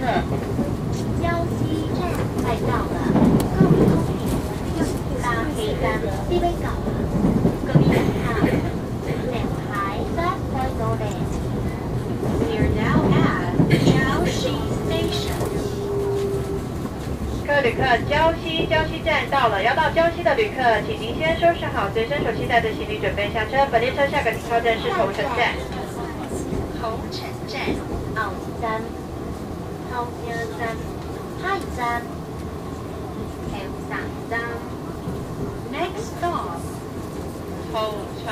江西站快到了，各位公民六七黑班，这搞了。各位乘客，站台发快到。We are now at 江西 station。各旅客，江西江西站到了，要到江西的旅客，请您先收拾好随身所携带的行李，准备下车。本列车下个停靠站是桐城站。桐城站，奥三。后一站，下一站，后三站。Next stop，头城。